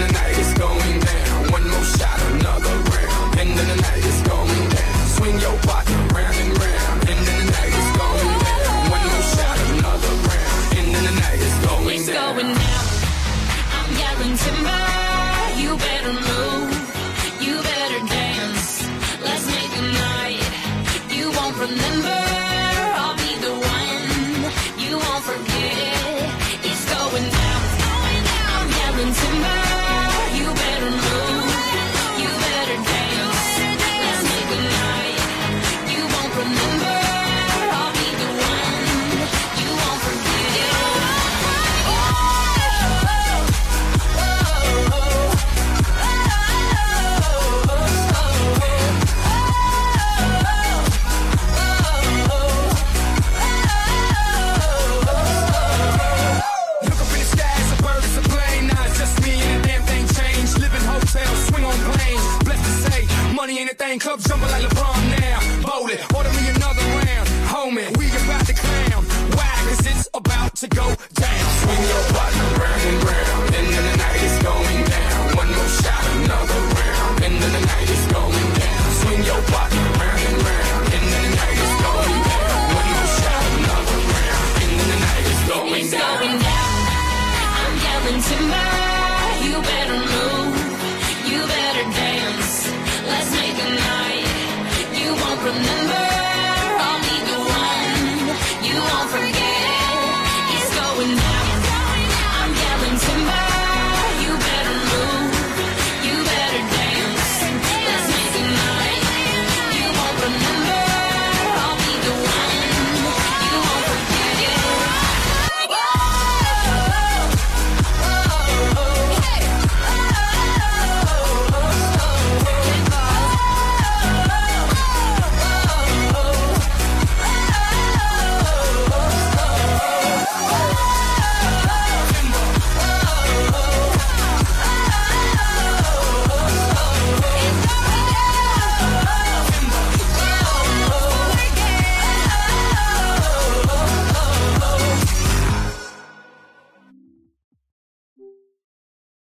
Then the night money ain't a thing. Club jumping like LeBron now. Voli, order me another round. Homie, we about to clown. Why? Cause it's about to go down. Swing your partner round and round. And then the night is going down. One more shot, another round. And then the night is going down. Swing your partner round and round. And the night is going down. One more shot, another round. And the night is going down. going down. I'm yelling timber. You better